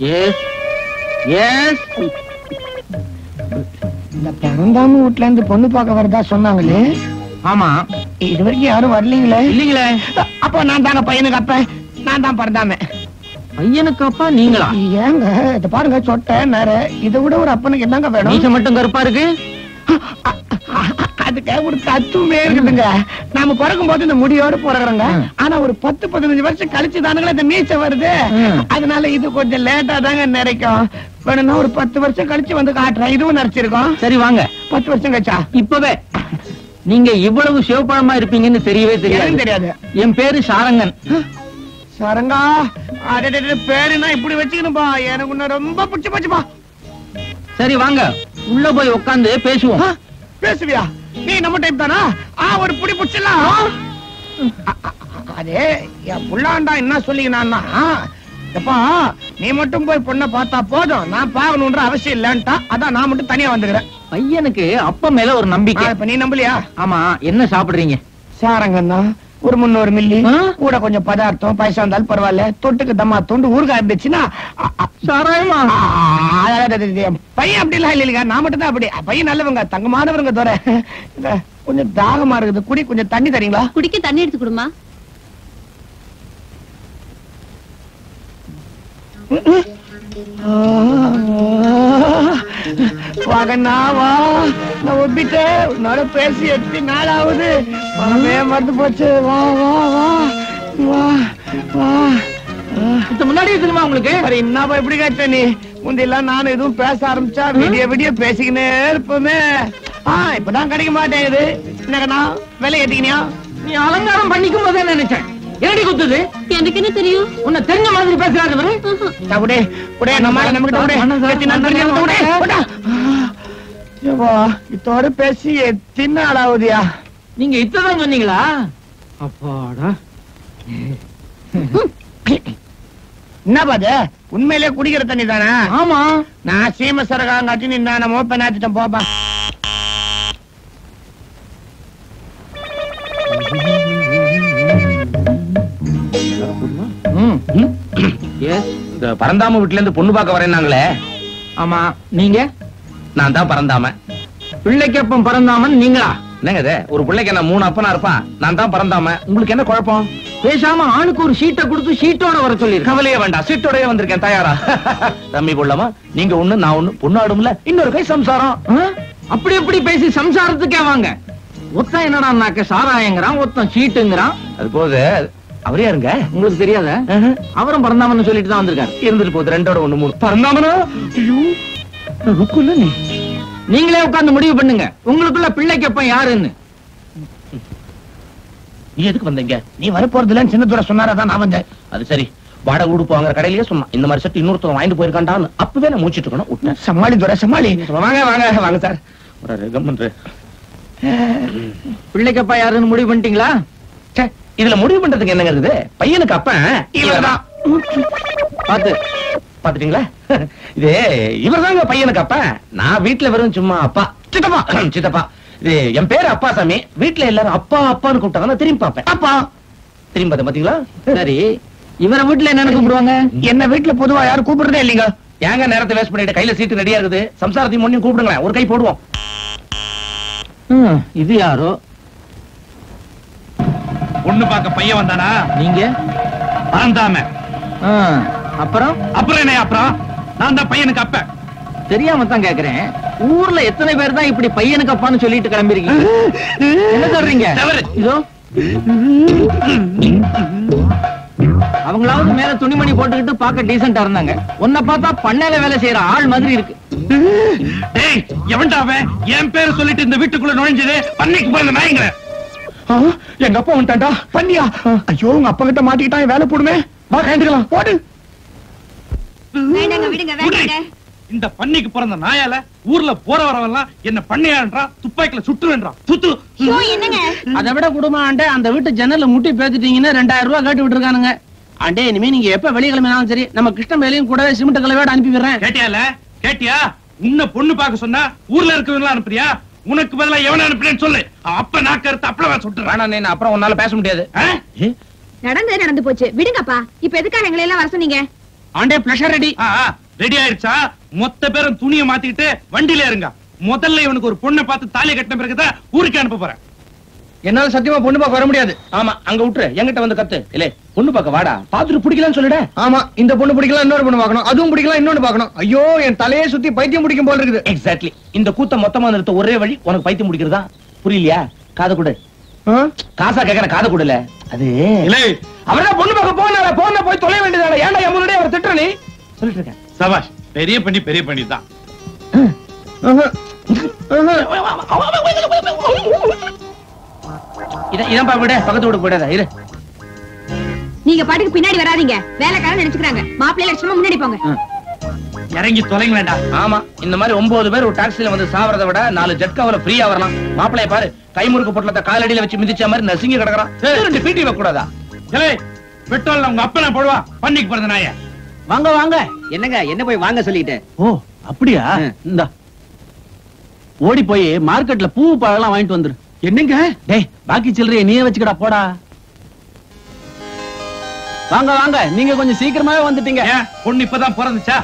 S S இந்த பரந்தாம வீட்ல இருந்து பொண்ணு பார்க்க வரதா சொன்னாங்களே? ஆமா. இது வரைக்கும் யாரும் வரலீங்களே? இல்லீங்களே. அப்போ நான் தாங்க பையனுக்கு அப்ப. நான் தான் பரந்தாம. பையனுக்கு அப்பா நீங்களா? ஏங்க இத பாருங்க சொட்டை நேர. இதை விட ஒரு அப்பனுக்கு என்னங்க வேணும்? மட்டும் கருப்பா இருக்கு? அதுக்கு ஒரு தத்துவமே இருக்குதுங்க. நாம பிறக்கும் போது இந்த முடியோட பிறகுறோங்க. ஆனா ஒரு பத்து பதினஞ்சு வருஷம் கழிச்சு தானுங்களே இந்த மீச்ச வருது. அதனால இது கொஞ்சம் லேட்டா தாங்க நிறைக்கும் வேணும்னா ஒரு பத்து வருஷம் கழிச்சு வந்து காட்டுறேன். இதுவும் நடிச்சிருக்கோம் சரி வாங்க. பத்து வருஷம் கழிச்சா? இப்பவே நீங்க இவ்வளவு சிவப்பழமா இருப்பீங்கன்னு தெரியவே தெரியாது. தெரியாது. என் பேரு சாரங்கன். சரங்கா? பேருனா இப்படி வச்சுக்கணும்பா. எனக்கு உன்னை ரொம்ப பிடிச்சு போச்சுப்பா. சரி வாங்க. உள்ள போய் உட்காந்து பேசுவோம். பேசுவியா? நீ நம்ம டைப் தானா? ஆ ஒரு புடி புடிச்சலாம் அதே என் புள்ளாண்டா என்ன சொல்லிக்கினான்னா எப்பா நீ மட்டும் போய் பொண்ணை பார்த்தா போதும். நான் பார்க்கணுன்ற அவசியம் இல்லன்ட்டா. அதான் நான் மட்டும் தனியா வந்துக்கிறேன். பையனுக்கு அப்பா மேல ஒரு நம்பிக்கை. இப்ப நீ நம்பலையா? ஆமா என்ன சாப்பிடுறீங்க? சாரங்கண்ணா ஒரு முன்னூறு மில்லி ஆ? கூட கொஞ்சம் பதார்த்தம் பைசா இருந்தாலும் பரவாயில்ல தொட்டுக்கு தம்மா தொண்டு ஆ, அது, அது, பையன் அப்படி எல்லாம் இல்லைங்க நான் மட்டும் தான் அப்படி பையன் நல்லவங்க தங்கமானவருங்க தோற கொஞ்சம் தாகமா இருக்குது குடி கொஞ்சம் தண்ணி தரீங்களா குடிக்க தண்ணி எடுத்து கொடுமா வாகண்ணா வா. நான் ஒப்பிட்டேன். உன்னோட பேசி எட்டு நாள் ஆகுது மனமே மறந்து போச்சு. வா வா வா. வா வா. இது முன்னாடியே தெரியுமா உங்களுக்கு? சரி என்னப்பா எப்படி கேட்ட நீ? முந்தையெல்லாம் நானும் எதுவும் பேச ஆரம்பிச்சா விடிய விடிய பேசிக்கினே இருப்போமே. ஆ இப்பதான் கிடைக்க மாட்டேங்குது. என்னக்கண்ணா விலை ஏத்திக்கினியா? நீ அலங்காரம் பண்ணிக்கும் போதே நினைச்சேன். என்னடி குத்துது? எனக்கு என்ன தெரியும்? உன்னை தெரிஞ்ச மாதிரி பேசுறாரு இவரு. விடு விடு நம்ம நம்ம கிட்ட விடு பண்ண சார், ஏத்தி நான் பண்ண தனியா விடு, சார். விடு. ஏப்பா, இதோட பேசி எத்தனை நாள் ஆகுதியா நீங்க இத்ததான் சொன்னீங்களா? அப்பாடா. என்ன பாது? உண்மையிலே குடிக்கிற தண்ணி தானே ஆமா. நான் சீம சரகாங்காட்டி நீ நான் மோப்ப நாத்திட்டேன் போப்பா. இந்த பரந்தாம வீட்டுல இருந்து பொண்ணு பார்க்க வரேன்னாங்களே. ஆமா நீங்க? நான் தான் பரந்தாம. பிள்ளைக்கப்பம் பிறந்தாமன் நீங்களா? என்னங்க ஒரு பிள்ளைக்கு என்ன மூணு அப்பனா இருப்பான் நான் தான் பரந்தாம. உங்களுக்கு என்ன குழப்பம்? பேசாம ஆளுக்கு ஒரு ஷீட்டை கொடுத்து ஷீட்டோட வர சொல்லிருக்க கவலையே வேண்டாம் சீட்டோடய வந்திருக்கேன் தயாரா. தம்பி கொள்ளமா நீங்க ஒண்ணு நான் ஒண்ணு பொண்ணு ஆடும்ல இன்னொரு கை சம்சாரம். அப்படி எப்படி பேசி சம்சாரத்துக்கே வாங்க? ஒத்தன் என்னடான்னாக்க சாராயங்கிறான் ஒத்தன் ஷீட்டுங்கிறான் அது போது அவரே யாருங்க? உங்களுக்கு தெரியாத? அவரும் பிறந்தாமன்னு சொல்லிட்டு தான் வந்திருக்காரு. இருந்துட்டு போகுது ரெண்டோட ஒண்ணு மூணு. பரந்தாமனா? நீங்களே உட்கார்ந்து முடிவு பண்ணுங்க. உங்களுக்குள்ள பிள்ளைக்கப்பம் யாருன்னு. நீ எதுக்கு வந்தீங்க? நீ வர போறது சின்ன தூரம் சொன்னாரதான் நான் வந்தேன். அது சரி. வாடகை உடுப்பு வாங்குற கடையிலேயே சொன்னான். இந்த மாதிரி சட்டு இன்னொருத்தவன் வாங்கிட்டு போயிருக்கான்டான்னு. அப்பவே நான் மூச்சிட்டு இருக்கணும் விட்டேன் சமாளி துரை சமாளி. வாங்க வாங்க வாங்க சார். ஒரு பிள்ளைக்கப்பா யாருன்னு முடிவு பண்ணிட்டீங்களா? இதுல முடிவு பண்றதுக்கு என்னங்க இருக்குது? பையனுக்கு அப்பன் இவர்தான். பாத்து பாத்துட்டீங்களா இது இவர்தாங்க பையனுக்கு அப்பன் நான் வீட்டுல வெறும் சும்மா அப்பா. சித்தப்பா. சித்தப்பா. இது என் பேரு அப்பா சாமி. வீட்டுல எல்லாரும் அப்பா அப்பான்னு கூப்பிட்டாங்க திரும்பி பாப்பேன் அப்பா. திரும்பி பார்த்தேன் பாத்தீங்களா சரி. இவரை வீட்டுல என்ன கூப்பிடுவாங்க? என்ன வீட்டுல பொதுவா யாரும் கூப்பிடுறதே இல்லைங்க. ஏங்க நேரத்தை வேஸ்ட் பண்ணிட்டு கையில சீட்டு ரெடியா இருக்குது சம்சாரத்தையும் முன்னையும் கூப்பிடுங்களேன். ஒரு கை போடுவோம். இது யாரோ? பொண்ணு பார்க்க பையன் வந்தானா? நீங்க? பறந்தாம ஆ, அப்புறம்? அப்புறம் என்ன அப்புறம்? நான் தான் பையனுக்கு அப்ப. தெரியாம தான் கேக்குறேன். ஊர்ல எத்தனை பேர் தான் இப்படி பையனுக்கு அப்பான்னு சொல்லிட்டு கிளம்பிருக்கீங்க? என்ன சொல்றீங்க. இதோ. அவங்களாவது மேல துணிமணி போட்டுக்கிட்டு பார்க்க டீசெண்டா இருந்தாங்க. உன்னை பார்த்தா பண்ணையில வேலை செய்யற ஆள் மாதிரி இருக்கு. டேய் எவன்டா அவன்? என் பேரை சொல்லிட்டு இந்த வீட்டுக்குள்ள நுழைஞ்சது பண்ணைக்கு போயிருந்த நாய்ங்கள. எங்க அப்பா வந்துட்டான்டா. பண்ணியா? ஐயோ உங்க அப்பா கிட்ட மாட்டிக்கிட்டான் வேலை போடுமே. வா கழிந்துக்கலாம் போடு இந்த பண்ணிக்கு பிறந்த நாயால ஊர்ல போற வரவெல்லாம் என்ன பண்ணையான்றா துப்பாக்கில சுட்டுவேன்றான் துத்து ஐயோ என்னங்க? அதை விட குடும்பம் ஆண்டே அந்த வீட்டு ஜன்னல்ல முட்டி பேத்துட்டீங்கன்னு ரெண்டாயிரம் ரூபாய் கேட்டு விட்டுருக்கானுங்க. ஆண்டே இனிமே நீங்க எப்ப வெளிக்கிழமைனாலும் சரி நம்ம கிருஷ்ணமேலையும் கூடவே சிமெண்ட் கலவையோட அனுப்பி விடுறேன். கேட்டியால? கேட்டியா? உன்னை பொண்ணு பார்க்க சொன்னா ஊர்ல இருக்கவங்களா அனுப்புறியா? உனக்கு பதிலா எவனை அனுப்புறேன்னு சொல்லு. அப்ப நாக்கு அறுத்து அப்பளவா சுட்டுறான் வேணாம் நீ அப்புறம் உன்னால பேச முடியாது. நடந்தது நடந்து போச்சு. விடுங்கப்பா. இப்ப எதுக்காக எங்களை எல்லாம் வர சொன்னீங்க? ஆண்டே பிளஷர் ரெடி ரெடி ஆயிருச்சா மொத்த பேரும் துணியை மாத்திக்கிட்டு வண்டியில இருங்க. முதல்ல இவனுக்கு ஒரு பொண்ணை பார்த்து தாலி கட்டின பிறகுதான் ஊருக்கு அனுப்ப போறேன். என்னால சத்தியமா பொண்ணு பார்க்க வர முடியாது. ஆமா அங்க விட்டுரு. என்கிட்ட வந்து கத்து. இல்ல பொண்ணு பார்க்க வாடா. பாத்துட்டு பிடிக்கலன்னு சொல்லிட. ஆமா இந்த பொண்ணு பிடிக்கலாம் இன்னொரு பொண்ணு பார்க்கணும். அதுவும் பிடிக்கலாம் இன்னொன்னு பார்க்கணும். ஐயோ என் தலையே சுத்தி பைத்தியம் பிடிக்கும் போல இருக்குது. எக்ஸாக்ட்லி இந்த கூத்த மொத்தமா நிறுத்த ஒரே வழி உனக்கு பைத்தியம் முடிக்கிறதா புரியலையா? காது கொடு? காசா கேக்குற காது கொடுல. அது இல்லை அவர்தான் பொண்ணு பார்க்க போனால போன போய் தொலை வேண்டியதான? ஏன்டா என் முன்னாடியே அவர் திட்டுற நீ? சொல்லிட்டு இருக்கேன். சபாஷ் பெரிய பண்ணி பெரிய பண்ணி தான் ஆஹா. ஆஹா. இதான் இதான்ப்பா விட பக்கத்து வீடு போயிடாத இரு. நீங்க பாட்டுக்கு பின்னாடி வராதீங்க. வேலைக்காரன் நினைச்சுக்கிறாங்க. மாப்பிள்ளை லட்சணமா முன்னாடி போங்க. இறங்கி தொலைங்களேண்டா ஆமா இந்த மாதிரி ஒன்பது பேர் ஒரு டாக்ஸில வந்து சாவறத விட நாலு ஜட்காவில ஃப்ரீயா வரலாம். மாப்பிளைய பாரு கைமுறுக்கு பொட்டலத்தை காலடியில வச்சு மிதிச்ச மாதிரி நசுங்கி கிடக்குறான். ரெண்டு பீட்டி வைக்க கூடாதா பெட்ரோல் உங்க அப்பனை போடுவா. பண்ணிக்கு பிறந்த நாய. வாங்க வாங்க. என்னங்க என்ன போய் வாங்க சொல்லிட்டு ஓ அப்படியா? இந்தா. ஓடி போய் மார்க்கெட்ல பூ பழம் வாங்கிட்டு வந்துரு. என்னங்க? டேய் பாக்கி சில்லறைய நீயே வச்சுக்கடா போடா. வாங்க வாங்க நீங்க கொஞ்சம் சீக்கிரமாவே வந்துட்டீங்க. பொண்ணு இப்பதான் பிறந்துச்சா?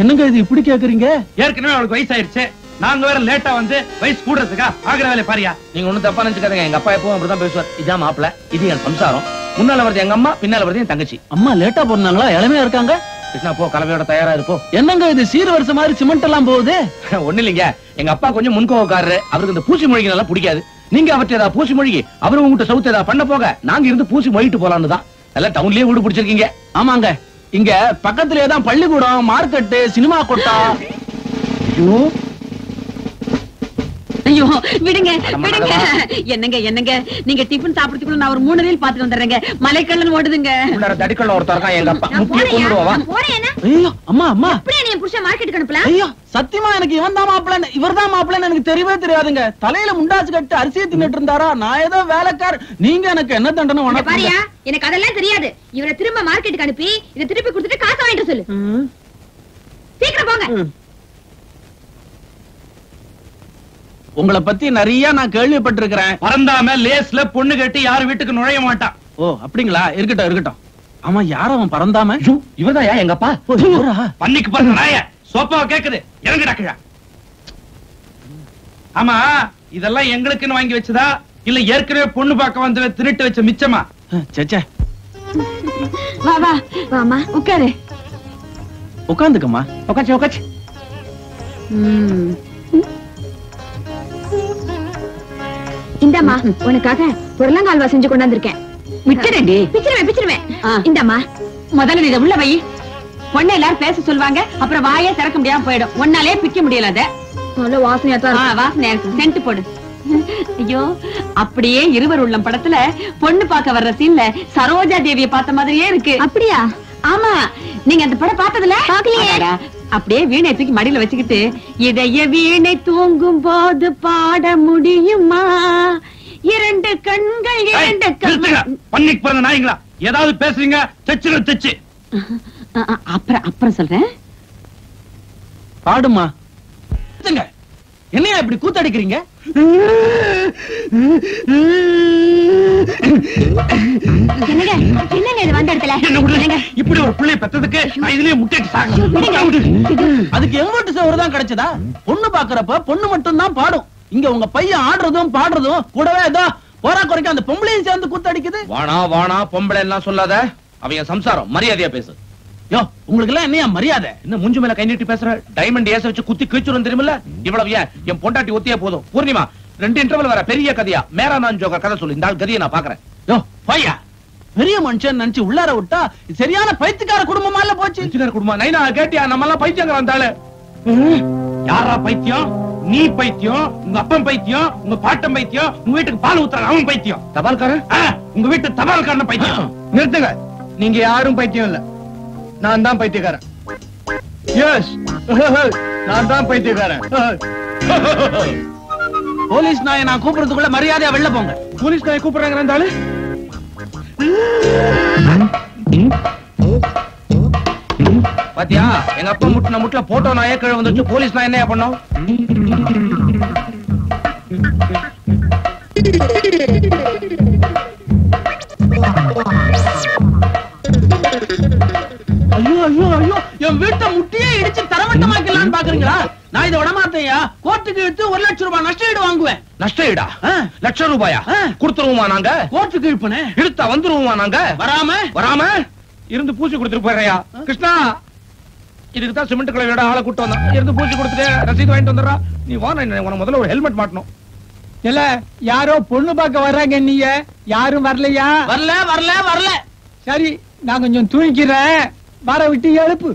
என்னங்க இது இப்படி கேக்குறீங்க? ஏற்கனவே அவளுக்கு வயசாயிருச்சு. நாங்க வேற லேட்டா வந்து வயசு கூடுறதுக்கா ஆகிற வேலை பாரியா. நீங்க ஒண்ணும் தப்பா நினைச்சுக்காதீங்க. எங்க அப்பா எப்பவும் அப்படிதான் பேசுவார். இதான் மாப்பிள இது என் சம்சாரம். முன்னால வருது எங்க அம்மா பின்னால வருது என் தங்கச்சி. அம்மா லேட்டா பிறந்தாங்களா? இளமையா இருக்காங்க? கிருஷ்ணா போ கலவையோட தயாரா இருப்போ என்னங்க இது சீர் வருஷம் மாதிரி சிமெண்ட் எல்லாம் போகுது? ஒண்ணு இல்லைங்க. எங்க அப்பா கொஞ்சம் முன்கோவக்காரரு. அவருக்கு இந்த பூசி மொழிகள் எல்லாம் பிடிக்காது. நீங்க அவற்றை ஏதாவது பூசி மொழிகி அவரு உங்ககிட்ட சவுத்து ஏதாவது பண்ண போக நாங்க இருந்து பூசி மொழிட்டு போலான்னு தான் எல்லாம் டவுன்லயே வீடு பிடிச்சிருக்கீங்க. ஆமாங்க. இங்க பக்கத்துலயே தான் பள்ளிக்கூடம் மார்க்கெட்டு சினிமா கொட்டா. ஐயோ. ஐயோ விடுங்க விடுங்க. என்னங்க என்னங்க? நீங்க டிபன் சாப்பிடுறதுக்குள்ள நான் ஒரு மூணு ரீல் பாத்துட்டு வந்துடுறேங்க. மலைக்கல்லன் ஓடுதுங்க. உள்ளார தடிக்கல்ல ஒருத்தர் இருக்கான் எங்க அப்பா. முக்கிய நான் போறேன் ஐயோ அம்மா அம்மா. அப்படியே நீ புருஷன் மார்க்கெட்டுக்கு அனுப்பலாம் ஐயோ சத்தியமா எனக்கு இவன் தான் மாப்பிள்ளை. இவர் தான் மாப்பிள்ளைன்னு எனக்கு தெரியவே தெரியாதுங்க. தலையில முண்டாச்சு கட்டு அரிசியை தின்னுட்டு இருந்தாரா? நான் ஏதோ வேலைக்கார். நீங்க எனக்கு என்ன தண்டனை உனக்கு பாரியா எனக்கு அதெல்லாம் தெரியாது. இவரை திரும்ப மார்க்கெட்டுக்கு அனுப்பி இதை திருப்பி கொடுத்துட்டு காசை வாங்கிட்டு சொல்லு. சீக்கிரம் போங்க. உங்களை பத்தி நிறைய நான் கேள்விப்பட்டிருக்கிறேன். பறந்தாம லேஸ்ல பொண்ணு கட்டி யாரு வீட்டுக்கு நுழைய மாட்டான் ஓ அப்படிங்களா? இருக்கட்டும் இருக்கட்டும். ஆமா யார் அவன் பறந்தாம? இவர்தான் ஏன் எங்க அப்பா? பண்ணிக்கு பிறந்த நாய. சோப்பாவை கேக்குது. இறங்குடா கிழ ஆமா இதெல்லாம் எங்களுக்குன்னு வாங்கி வச்சதா? இல்ல ஏற்கனவே பொண்ணு பார்க்க வந்து திருட்டு வச்ச மிச்சமா? சே, சே வா வா வாமா உட்காரு. உட்காந்துக்கம்மா. உட்காச்சு உட்காச்சு ம். இந்தாம்மா உனக்காக புரளங்கால்வா செஞ்சு கொண்டாந்துருக்கேன். விட்டுறேன்டி பிச்சிருவேன் பிச்சிருவேன். இந்தாம்மா. முதல்ல இதை உள்ள வை. பொண்ணு எல்லாரும் பேச சொல்லுவாங்க அப்புறம் வாயே திறக்க முடியாம போயிடும். ஒன்னாலே பிக்க முடியல அத. நல்ல வாசனையா தான் வாசனையா இருக்கு. சென்ட் போடு. ஐயோ அப்படியே இருவர் உள்ளம் படத்துல பொண்ணு பார்க்க வர்ற சீன்ல சரோஜா தேவிய பார்த்த மாதிரியே இருக்கு. அப்படியா? ஆமா. நீங்க அந்த படம் பார்த்ததுல? பாக்கலையே அப்படியே வீணை தூக்கி மடியில வச்சுக்கிட்டு இதய வீணை தூங்கும் போது பாட முடியுமா? இரண்டு கண்கள் இரண்டு பண்ணிக்கு பிறந்த நாய்ங்களா? ஏதாவது பேசுறீங்க? தச்சுல தச்சு அப்புறம் அப்புறம் சொல்றேன். பாடுமா என்னையா இப்படி கூத்தடிக்கிறீங்க? என்னங்க? என்னங்க இது வந்த இடத்துல? என்ன விடுங்க? என்னங்க? இப்படி ஒரு பிள்ளை பெத்ததுக்கு நான் இதுலயே சாகணும். அதுக்கு எங்கோட்டு சோறு தான் கிடைச்சதா? பொண்ணு பாக்குறப்ப பொண்ணு மட்டும் தான் பாடும். இங்க உங்க பையன் ஆடுறதும் பாடுறதும் கூடவே ஏதோ போரா குறைக்க அந்த பொம்பளையும் சேர்ந்து கூத்தடிக்குது? வாணா வாணா பொம்பளை எல்லாம் சொல்லாத அவங்க சம்சாரம் மரியாதையா பேசு. யோ உங்களுக்கு எல்லாம் என்னையா மரியாதை? என்ன மூஞ்சி மேல கை நீட்டி பேசுற? டைமண்ட் ஏச வச்சு குத்தி கிழிச்சுரும் தெரியுமில்ல? இவ்வளவு ஏன்? என் பொண்டாட்டி ஒத்தியே போதும். பூர்ணிமா ரெண்டு இன்டர்வல் வர பெரிய கதையா. மேரா நான் ஜோக்கர் கதை சொல்லு. இந்த ஆள் கதையை நான் பாக்குறேன். யோ பையா. பெரிய மனுஷன் நினைச்சு உள்ளார விட்டா சரியான பைத்தியக்கார குடும்பமா இல்ல போச்சு? இன்ஜினியர் குடும்பம்? நைனா கேட்டியா? நம்ம எல்லாம் பைத்தியங்கிற வந்தாளு யாரா பைத்தியம்? நீ பைத்தியம்? உங்க அப்பன் பைத்தியம்? உங்க பாட்டன் பைத்தியம்? உங்க வீட்டுக்கு பால் ஊத்துற அவன் பைத்தியம். தபால்காரன்? உங்க வீட்டு தபால்காரன பைத்தியம். நிறுத்துங்க. நீங்க யாரும் பைத்தியம் இல்ல. நான் தான் பைத்தியக்காரன். எஸ் நான் தான் பைத்தியக்காரன். போலீஸ் நாயை நான் கூப்பிடுறதுக்குள்ள மரியாதையா வெளில போங்க. போலீஸ் நாய் கூப்பிடுறாங்க அந்த பாத்தியா? எங்க அப்பா முட்டின முட்டில போட்டோ நாயே கீழே வந்துச்சு போலீஸ் நான் என்ன பண்ணோம்? பாக்குறீங்களா நான் இதை விடமாட்டேயா கோர்ட்டுக்கு இழுத்து ஒரு லட்சம் ரூபாய் நஷ்ட ஈடு வாங்குவேன். நஷ்ட ஈடா. லட்சம் ரூபாயா. கொடுத்துருவோமா நாங்க? கோர்ட்டுக்கு இழுப்பனே. இழுத்தா வந்துருவோமா நாங்க? வராம? வராம? இருந்து பூச்சி கொடுத்துட்டு போறியா கிருஷ்ணா இதுக்கு தான் சிமெண்ட் கலவையோட ஆளை கூட்டு வந்தான் இருந்து பூச்சி கொடுத்துட்டு ரசீது வாங்கிட்டு வந்துடுறா. நீ வா நான் உனக்கு முதல்ல ஒரு ஹெல்மெட் மாட்டணும். இல்ல யாரோ பொண்ணு பார்க்க வர்றாங்க நீங்க யாரும் வரலையா? வரல வரல வரல. சரி நான் கொஞ்சம் தூங்கிக்கிறேன். வர விட்டு எழுப்பு.